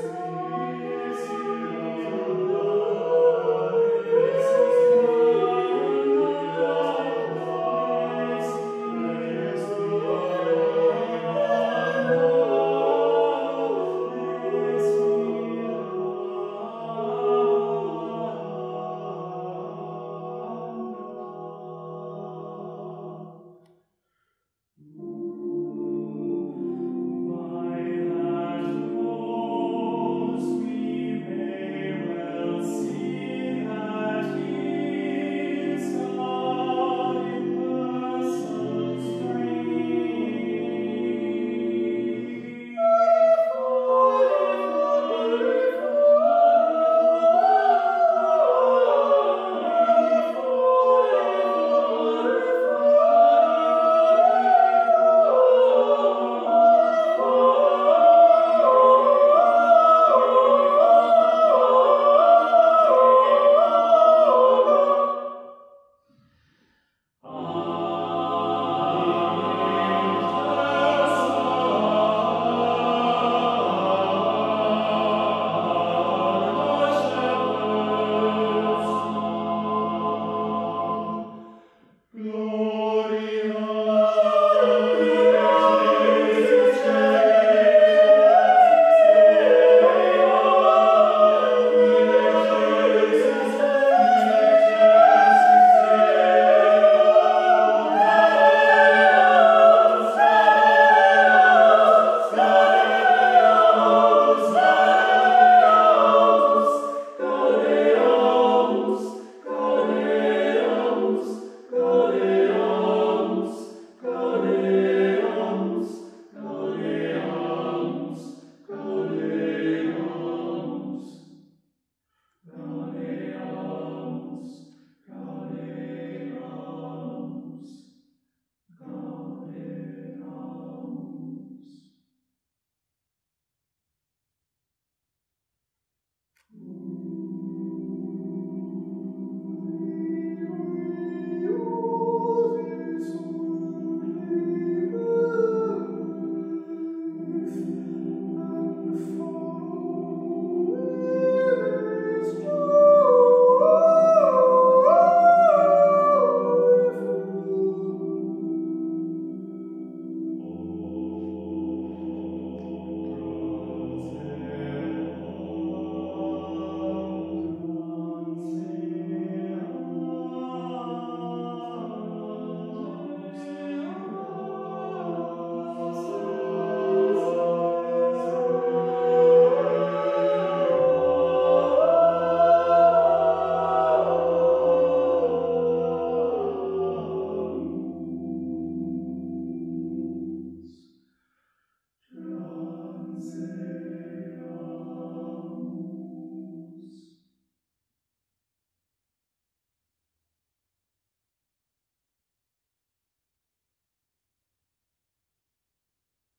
Praise